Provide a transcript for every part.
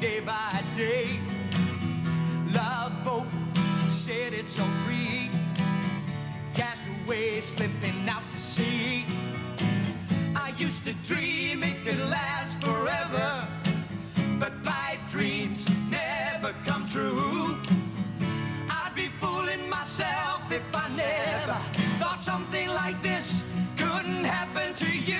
day by day. Love boat said it's so free, cast away, slipping out to sea. I used to dream it could last forever, but five dreams never come true. I'd be fooling myself if I never thought something like this couldn't happen to you.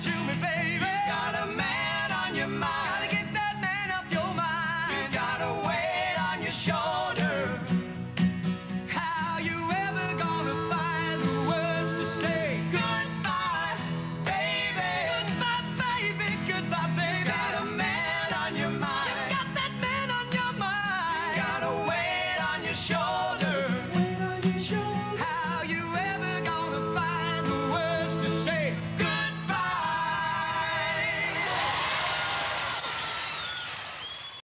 to me, baby.